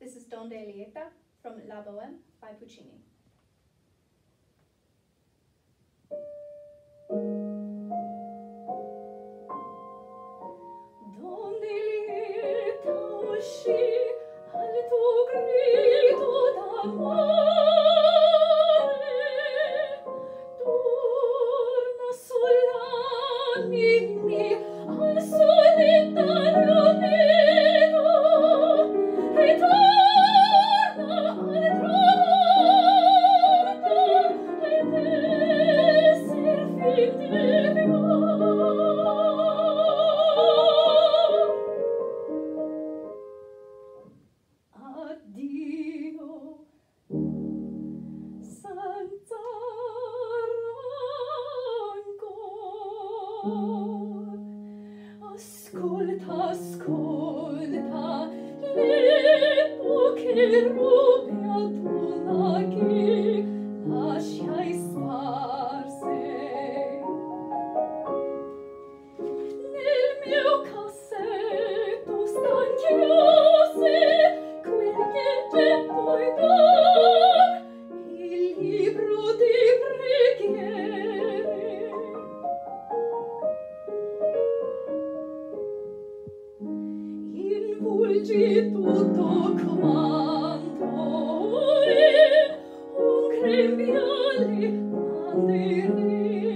This is Donde Lieta from La Boheme by Puccini. Donde lieta uscì Ascolta, ascolta, le poche fulgi tutto quanto è un grembiale manderei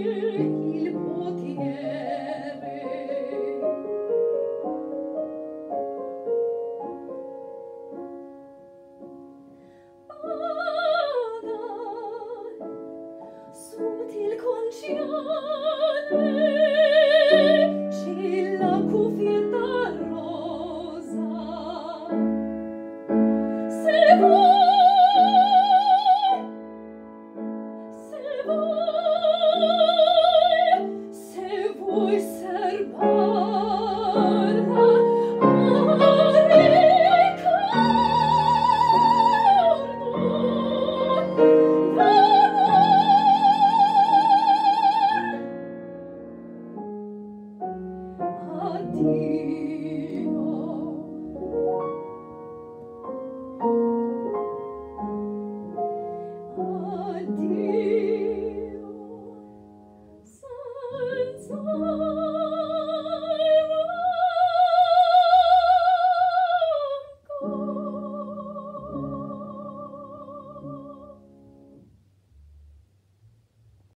se